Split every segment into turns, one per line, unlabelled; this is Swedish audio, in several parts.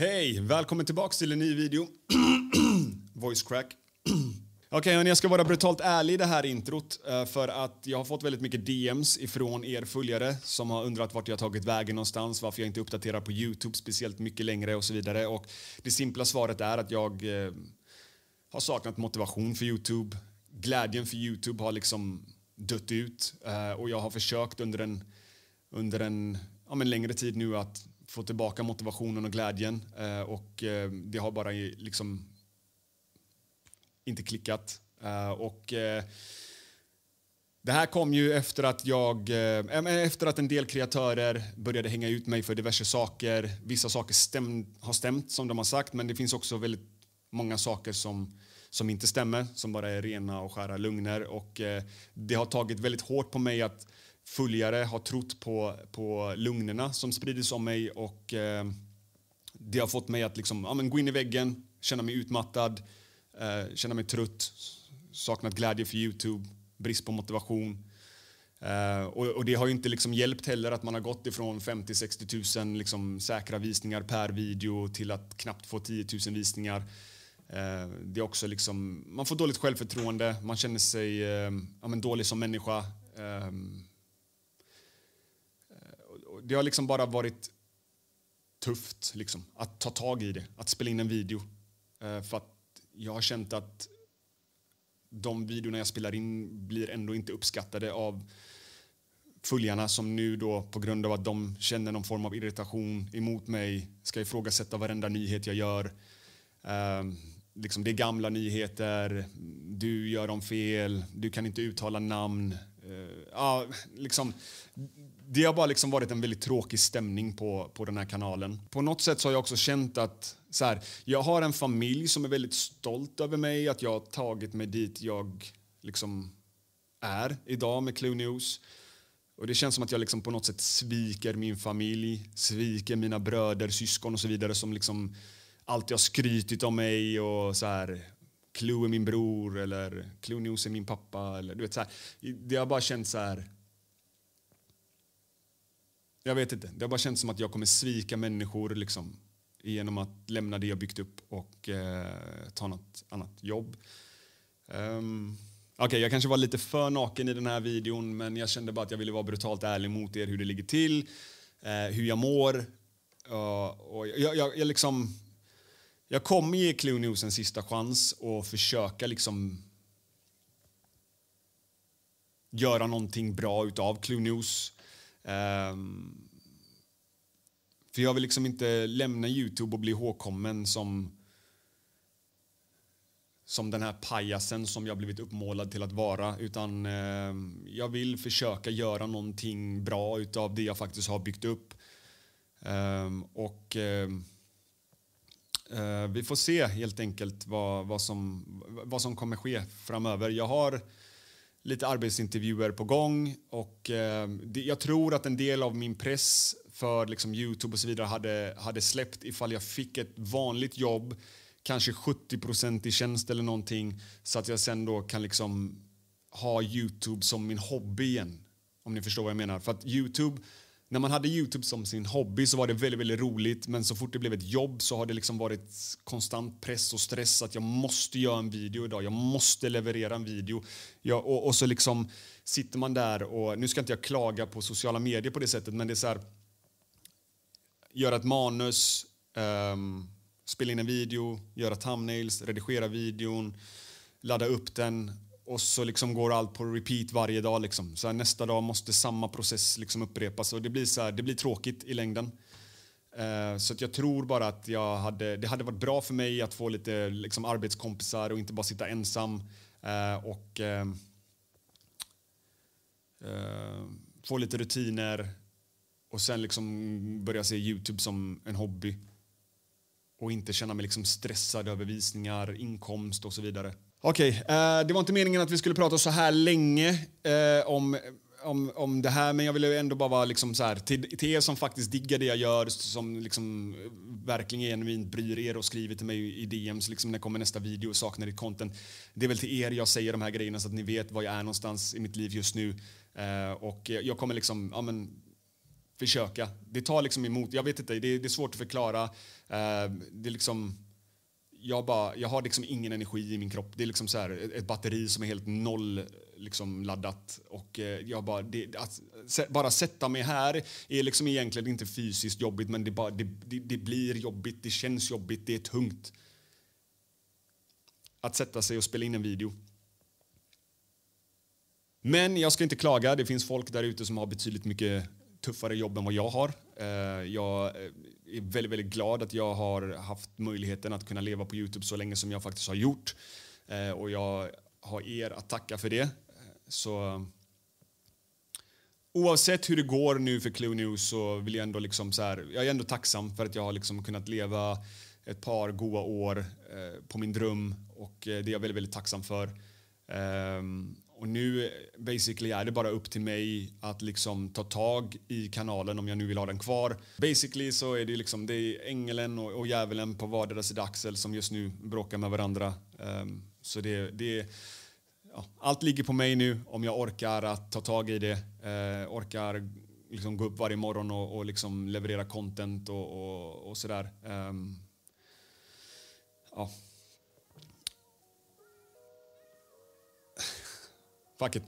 Hej! Välkommen tillbaks till en ny video. Voice crack. Okej, okay, jag ska vara brutalt ärlig i det här introt eh, för att jag har fått väldigt mycket DMs ifrån er följare som har undrat vart jag tagit vägen någonstans, varför jag inte uppdaterar på Youtube speciellt mycket längre och så vidare. Och det simpla svaret är att jag eh, har saknat motivation för Youtube. Glädjen för Youtube har liksom dött ut eh, och jag har försökt under en, under en ja, men längre tid nu att få tillbaka motivationen och glädjen eh, och eh, det har bara liksom inte klickat. Eh, och eh, det här kom ju efter att jag, eh, eh, efter att en del kreatörer började hänga ut mig för diverse saker. Vissa saker stäm, har stämt som de har sagt, men det finns också väldigt många saker som, som inte stämmer, som bara är rena och skära lugner. Och eh, det har tagit väldigt hårt på mig att följare har trott på, på lugnerna som spridits om mig och eh, det har fått mig att liksom, ja, men gå in i väggen, känna mig utmattad, eh, känna mig trött, saknat glädje för Youtube, brist på motivation. Eh, och, och, det har ju inte liksom hjälpt heller att man har gått ifrån 50-60 000 liksom säkra visningar per video till att knappt få 10 000 visningar. Eh, det är också liksom, man får dåligt självförtroende, man känner sig eh, ja, men dålig som människa. Eh, det har liksom bara varit tufft liksom, att ta tag i det, att spela in en video. Eh, för att jag har känt att de videorna jag spelar in blir ändå inte uppskattade av följarna som nu då på grund av att de känner någon form av irritation emot mig ska ifrågasätta varenda nyhet jag gör. Uh, liksom det är gamla nyheter, du gör dem fel, du kan inte uttala namn. Uh, ja, liksom, det har bara liksom varit en väldigt tråkig stämning på, på den här kanalen. På något sätt så har jag också känt att så här, jag har en familj som är väldigt stolt över mig, att jag har tagit mig dit jag liksom är idag med Clue News. Och det känns som att jag liksom på något sätt sviker min familj, sviker mina bröder, syskon och så vidare som liksom alltid har skrytit om mig och så här Clue är min bror eller Clue News är min pappa eller du vet så här. Det har bara känts så här jag vet inte. Det har bara känts som att jag kommer svika människor liksom, genom att lämna det jag byggt upp och eh, ta något annat jobb. Um, Okej, okay, jag kanske var lite för naken i den här videon men jag kände bara att jag ville vara brutalt ärlig mot er hur det ligger till, eh, hur jag mår. Uh, och jag, jag, jag, liksom, jag kommer ge Clue News en sista chans och försöka liksom göra någonting bra utav Clue News. Um, för jag vill liksom inte lämna Youtube och bli ihågkommen som som den här pajasen som jag blivit uppmålad till att vara. Utan eh, jag vill försöka göra någonting bra utav det jag faktiskt har byggt upp. Eh, och ehm, eh, vi får se helt enkelt vad, vad, som, vad som kommer ske framöver. Jag har lite arbetsintervjuer på gång och eh, det, jag tror att en del av min press för liksom, Youtube och så vidare hade, hade släppt ifall jag fick ett vanligt jobb, kanske 70% i tjänst eller någonting så att jag sen då kan liksom ha Youtube som min hobby igen. Om ni förstår vad jag menar. För att Youtube när man hade Youtube som sin hobby så var det väldigt, väldigt roligt men så fort det blev ett jobb så har det liksom varit konstant press och stress att jag måste göra en video idag, jag måste leverera en video. Jag, och, och, så liksom sitter man där och, nu ska inte jag klaga på sociala medier på det sättet men det är så här, göra ett manus, um, spela in en video, göra thumbnails, redigera videon, ladda upp den och så liksom går allt på repeat varje dag. Liksom. Så nästa dag måste samma process liksom upprepas och det blir, så här, det blir tråkigt i längden. Uh, så jag tror bara att jag hade, det hade varit bra för mig att få lite liksom, arbetskompisar och inte bara sitta ensam. Uh, och uh, få lite rutiner och sen liksom börja se Youtube som en hobby och inte känna mig liksom stressad över visningar, inkomst och så vidare. Okej, okay, det var inte meningen att vi skulle prata så här länge eh, om, om, om det här, men jag ville ändå bara vara liksom så här, till, till er som faktiskt diggar det jag gör, som liksom eh, verkligen genuint bryr er och skriver till mig i DMs liksom när kommer nästa video och saknar ditt content. Det är väl till er jag säger de här grejerna så att ni vet var jag är någonstans i mitt liv just nu. Eh, och jag kommer liksom, ja men försöka. Det tar liksom emot. Jag vet inte, det, det är svårt att förklara. Uh, det är liksom... Jag, bara, jag har liksom ingen energi i min kropp. Det är liksom så här, ett batteri som är helt noll liksom laddat. Och eh, jag bara, det, att, bara sätta mig här är liksom egentligen inte fysiskt jobbigt men det, bara, det, det, det blir jobbigt, det känns jobbigt, det är tungt. Att sätta sig och spela in en video. Men jag ska inte klaga. Det finns folk där ute som har betydligt mycket tuffare jobb än vad jag har. Eh, jag eh, är väldigt, väldigt glad att jag har haft möjligheten att kunna leva på Youtube så länge som jag faktiskt har gjort. Eh, och jag har er att tacka för det. Eh, så oavsett hur det går nu för Clue News så vill jag ändå liksom så här, jag är ändå tacksam för att jag har liksom kunnat leva ett par goda år eh, på min dröm och eh, det är jag väldigt, väldigt tacksam för. Ehm, och nu eh, basically är det bara upp till mig att liksom ta tag i kanalen om jag nu vill ha den kvar. Basically så är det liksom det är ängeln och, och djävulen på vardera sida axel som just nu bråkar med varandra. Um, så det, det ja, allt ligger på mig nu om jag orkar att ta tag i det. Uh, orkar liksom gå upp varje morgon och, och liksom leverera content och, och, och sådär. Um, ja. Fuck it.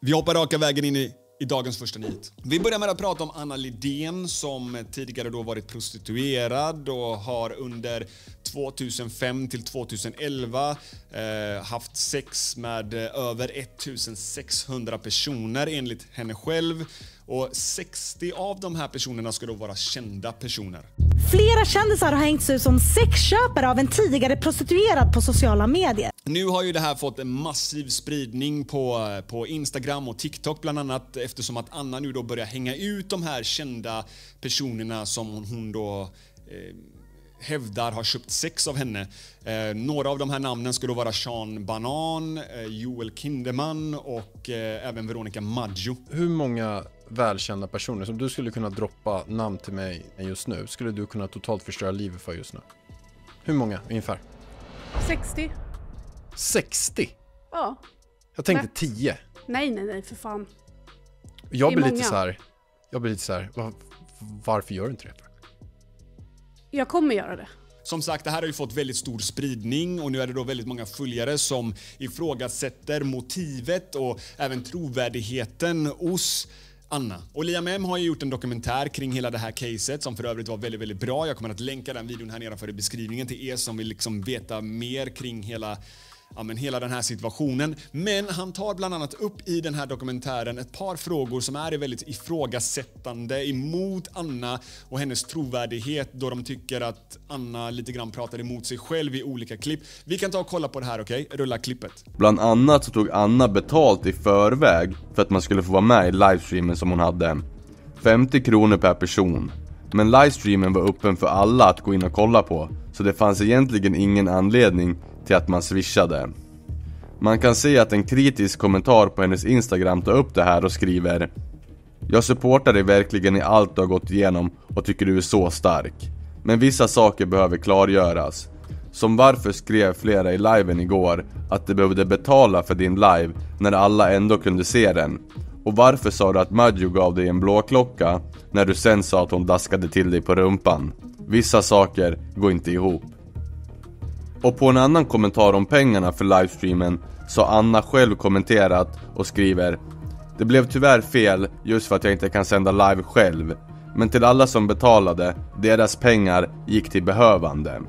Vi hoppar raka vägen in i, i dagens första nyhet. Vi börjar med att prata om Anna Lidén som tidigare då varit prostituerad och har under 2005 till 2011 eh, haft sex med eh, över 1600 personer enligt henne själv. Och 60 av de här personerna ska då vara kända personer.
Flera kändisar har hängts ut som sexköpare av en tidigare prostituerad på sociala medier.
Nu har ju det här fått en massiv spridning på, på Instagram och TikTok bland annat eftersom att Anna nu då börjar hänga ut de här kända personerna som hon då eh, hävdar har köpt sex av henne. Eh, några av de här namnen då vara Sean Banan, eh, Joel Kinderman och eh, även Veronica Maggio.
Hur många välkända personer som du skulle kunna droppa namn till mig just nu skulle du kunna totalt förstöra livet för just nu? Hur många ungefär?
60.
60?
Ja.
Jag tänkte 10.
Nej, nej, nej, för fan.
Jag blir lite så här. Jag blir lite så här. var, varför gör du inte det?
Jag kommer göra det.
Som sagt, det här har ju fått väldigt stor spridning och nu är det då väldigt många följare som ifrågasätter motivet och även trovärdigheten hos Anna. Och Liam M har ju gjort en dokumentär kring hela det här caset som för övrigt var väldigt, väldigt bra. Jag kommer att länka den videon här nedanför i beskrivningen till er som vill liksom veta mer kring hela ja, men hela den här situationen. Men han tar bland annat upp i den här dokumentären ett par frågor som är väldigt ifrågasättande emot Anna och hennes trovärdighet då de tycker att Anna lite grann pratar emot sig själv i olika klipp. Vi kan ta och kolla på det här, okej? Rulla klippet.
Bland annat så tog Anna betalt i förväg för att man skulle få vara med i livestreamen som hon hade. 50 kronor per person. Men livestreamen var öppen för alla att gå in och kolla på, så det fanns egentligen ingen anledning till att man swishade. Man kan se att en kritisk kommentar på hennes Instagram tar upp det här och skriver Jag supportar dig verkligen i allt du har gått igenom och tycker du är så stark. Men vissa saker behöver klargöras. Som varför skrev flera i liven igår att de behövde betala för din live när alla ändå kunde se den? Och varför sa du att Maggio gav dig en blåklocka när du sen sa att hon daskade till dig på rumpan? Vissa saker går inte ihop. Och på en annan kommentar om pengarna för livestreamen så har Anna själv kommenterat och skriver Det blev tyvärr fel just för att jag inte kan sända live själv. Men till alla som betalade, deras pengar gick till behövande.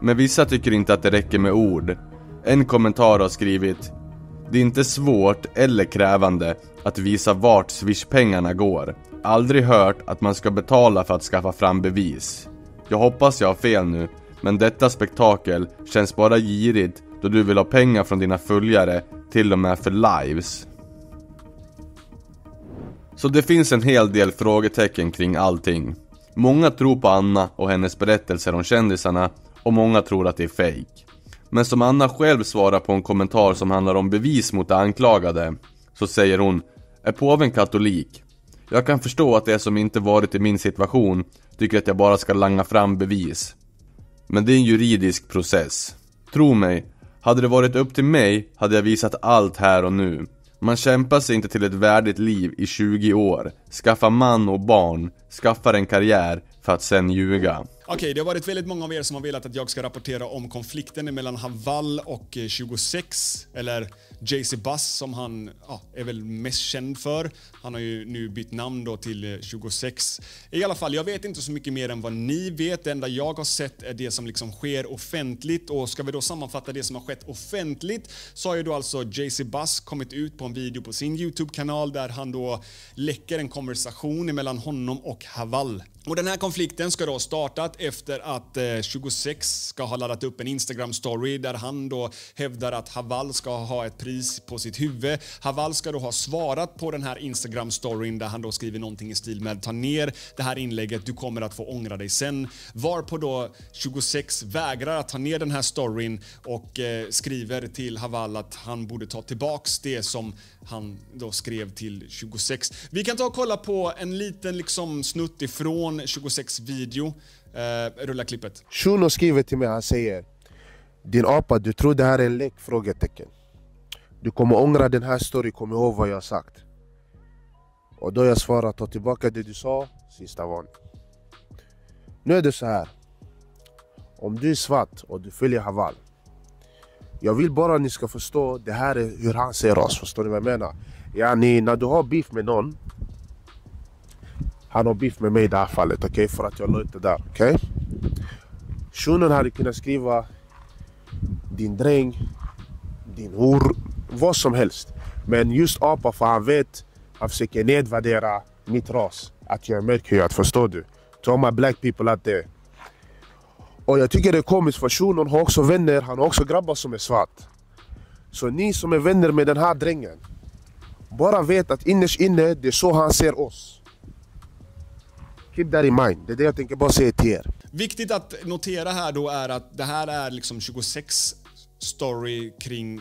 Men vissa tycker inte att det räcker med ord. En kommentar har skrivit det är inte svårt eller krävande att visa vart swishpengarna går. Aldrig hört att man ska betala för att skaffa fram bevis. Jag hoppas jag har fel nu, men detta spektakel känns bara girigt då du vill ha pengar från dina följare till och med för lives. Så det finns en hel del frågetecken kring allting. Många tror på Anna och hennes berättelser om kändisarna och många tror att det är fejk. Men som Anna själv svarar på en kommentar som handlar om bevis mot de anklagade så säger hon Är påven katolik? Jag kan förstå att det som inte varit i min situation tycker att jag bara ska langa fram bevis. Men det är en juridisk process. Tro mig, hade det varit upp till mig hade jag visat allt här och nu. Man kämpar sig inte till ett värdigt liv i 20 år, skaffar man och barn, skaffar en karriär för att sen ljuga.
Okej, det har varit väldigt många av er som har velat att jag ska rapportera om konflikten mellan Haval och eh, 26, eller JC Buzz som han ja, är väl mest känd för. Han har ju nu bytt namn då till eh, 26. I alla fall, jag vet inte så mycket mer än vad ni vet. Det enda jag har sett är det som liksom sker offentligt och ska vi då sammanfatta det som har skett offentligt så har ju då alltså JC Buzz kommit ut på en video på sin YouTube-kanal där han då läcker en konversation mellan honom och Haval. Och den här konflikten ska då ha startat efter att eh, 26 ska ha laddat upp en Instagram-story där han då hävdar att Haval ska ha ett pris på sitt huvud. Haval ska då ha svarat på den här Instagram-storyn där han då skriver någonting i stil med ta ner det här inlägget, du kommer att få ångra dig sen. Varpå då 26 vägrar att ta ner den här storyn och eh, skriver till Haval att han borde ta tillbaks det som han då skrev till 26. Vi kan ta och kolla på en liten liksom snutt ifrån 26 video. Uh, rulla klippet.
Shuno skriver till mig, han säger Din apa, du tror det här är en lek? Frågetecken. Du kommer ångra den här storyn, kom ihåg vad jag har sagt. Och då har jag svarat, ta tillbaka det du sa, sista varning. Nu är det så här. Om du är svart och du följer Haval. Jag vill bara att ni ska förstå, det här är hur han ser oss, förstår ni vad jag menar? Yani, när du har beef med någon han har beef med mig i det här fallet, okej? Okay? För att jag la ut det där, okej? Okay? Shunon hade kunnat skriva din dräng, din hor, vad som helst. Men just apa, för han vet, han försöker nedvärdera mitt ras. Att jag är mörkhyad, förstår du? To all my black people out there. Och jag tycker det är komiskt för shunon har också vänner, han har också grabbar som är svart. Så ni som är vänner med den här drängen, bara vet att innerst inne, det är så han ser oss. Keep that in mind. Det är det jag tänker bara säga till er.
Viktigt att notera här då är att det här är liksom 26 story kring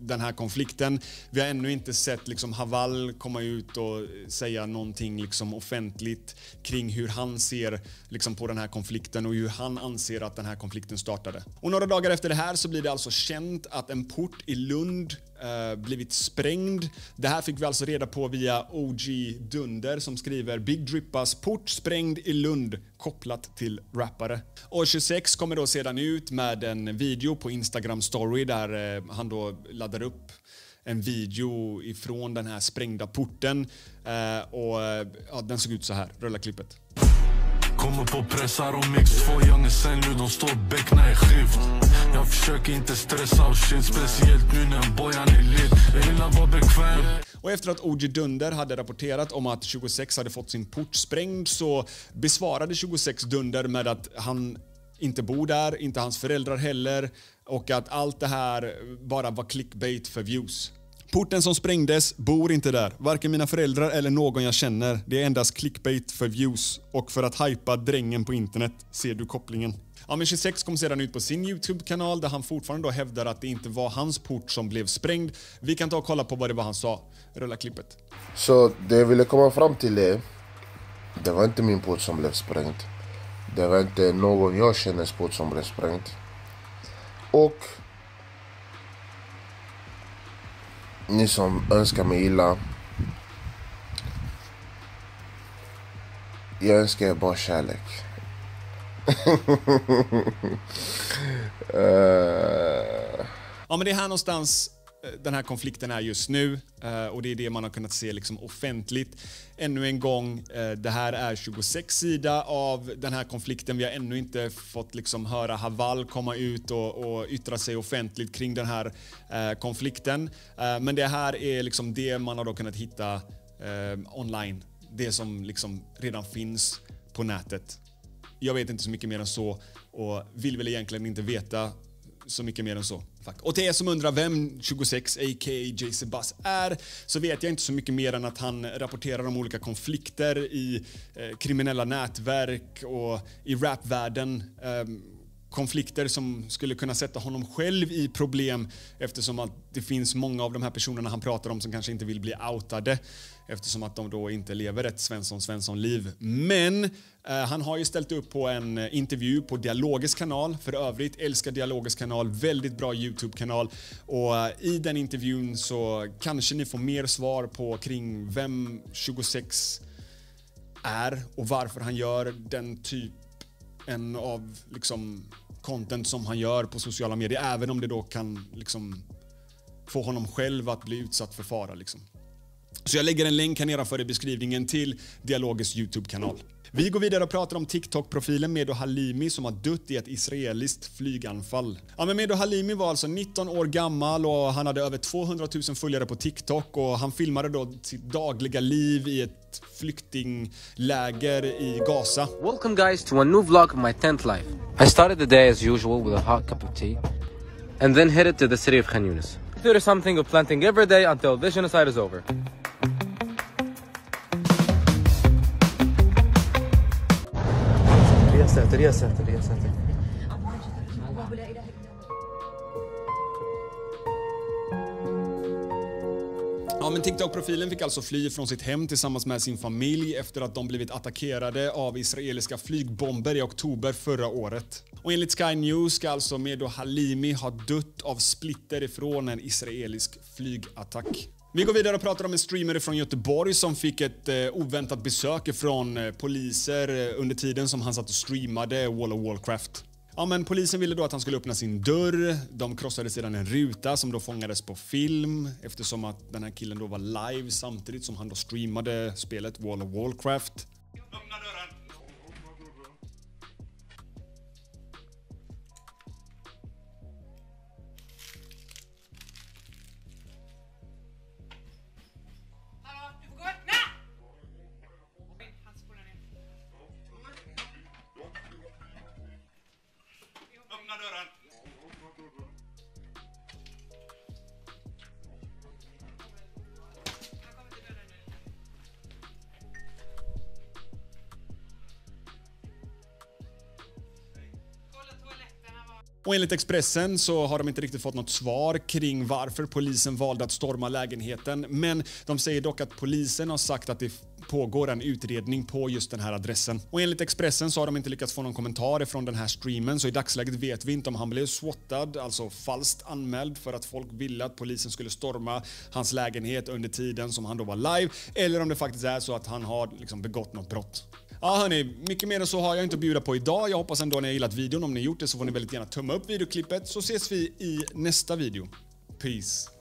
den här konflikten. Vi har ännu inte sett liksom Haval komma ut och säga någonting liksom offentligt kring hur han ser liksom på den här konflikten och hur han anser att den här konflikten startade. Och några dagar efter det här så blir det alltså känt att en port i Lund eh, blivit sprängd. Det här fick vi alltså reda på via OG Dunder som skriver Big Drippas port sprängd i Lund kopplat till rappare. Och 26 kommer då sedan ut med en video på Instagram story där eh, han då laddar upp en video ifrån den här sprängda porten eh, och eh, ja, den såg ut så här. Rulla klippet.
Kommer på pressar och mix. Två young sen nu, de står bäckna i skift. Jag försöker inte stressa och shit Speciellt nu när bojan är lit. Jag gillar vara bekväm.
Och efter att OG Dunder hade rapporterat om att 26 hade fått sin port sprängd så besvarade 26 Dunder med att han inte bor där, inte hans föräldrar heller och att allt det här bara var clickbait för views. Porten som sprängdes bor inte där. Varken mina föräldrar eller någon jag känner. Det är endast clickbait för views och för att hypa drängen på internet. Ser du kopplingen? Amin 26 kom sedan ut på sin YouTube-kanal där han fortfarande då hävdar att det inte var hans port som blev sprängd. Vi kan ta och kolla på vad det var han sa. Rulla klippet.
Så det jag ville komma fram till är, det var inte min port som blev sprängd. Det var inte någon jag känner port som blev sprängd. Och ni som önskar mig illa. Jag önskar er bara kärlek. uh...
Ja men det är här någonstans den här konflikten är just nu eh, och det är det man har kunnat se liksom offentligt. Ännu en gång, eh, det här är 26 sida av den här konflikten. Vi har ännu inte fått liksom höra Haval komma ut och, och yttra sig offentligt kring den här eh, konflikten. Men det här är liksom det man har då kunnat hitta online. Det som liksom redan finns på nätet. Jag vet inte så mycket mer än så och vill väl egentligen inte veta så mycket mer än så. Och till er som undrar vem 26 a.k.a. JC Buzz är så vet jag inte så mycket mer än att han rapporterar om olika konflikter i eh, kriminella nätverk och i rapvärlden. Eh, konflikter som skulle kunna sätta honom själv i problem eftersom att det finns många av de här personerna han pratar om som kanske inte vill bli outade eftersom att de då inte lever ett Svensson Svensson-liv. Men eh, han har ju ställt upp på en eh, intervju på Dialogisk kanal. För övrigt, älskar Dialogisk kanal. Väldigt bra YouTube-kanal. Och eh, i den intervjun så kanske ni får mer svar på kring vem 26 är och varför han gör den typ- en av liksom, content som han gör på sociala medier. Även om det då kan liksom, få honom själv att bli utsatt för fara. Liksom. Så jag lägger en länk här nedanför i beskrivningen till Dialogisk YouTube-kanal. Vi går vidare och pratar om TikTok-profilen Medo Halimi som har dött i ett israeliskt flyganfall. Ja, men Medo Halimi var alltså 19 år gammal och han hade över 200 000 följare på TikTok och han filmade då sitt dagliga liv i ett flyktingläger i Gaza.
Welcome guys to a new vlog of my tent life. I started the day as usual with a hot cup of tea and then headed to the city of Khan Yunis. There is something of planting every day until this genocide is over.
ساتر يا ساتر يا ساتر
Ja, men TikTok-profilen fick alltså fly från sitt hem tillsammans med sin familj efter att de blivit attackerade av israeliska flygbomber i oktober förra året. Och enligt Sky News ska alltså Medo Halimi ha dött av splitter ifrån en israelisk flygattack. Vi går vidare och pratar om en streamer från Göteborg som fick ett eh, oväntat besök från eh, poliser eh, under tiden som han satt och streamade Wall of Warcraft. Ja, men polisen ville då att han skulle öppna sin dörr. De krossade sedan en ruta som då fångades på film eftersom att den här killen då var live samtidigt som han då streamade spelet Wall of Warcraft. Och enligt Expressen så har de inte riktigt fått något svar kring varför polisen valde att storma lägenheten. Men de säger dock att polisen har sagt att det pågår en utredning på just den här adressen. Och enligt Expressen så har de inte lyckats få någon kommentar från den här streamen så i dagsläget vet vi inte om han blev swattad, alltså falskt anmäld för att folk ville att polisen skulle storma hans lägenhet under tiden som han då var live eller om det faktiskt är så att han har liksom begått något brott. Ja hörni, mycket mer än så har jag inte att bjuda på idag. Jag hoppas ändå ni har gillat videon. Om ni gjort det så får ni väldigt gärna tumma upp videoklippet så ses vi i nästa video. Peace.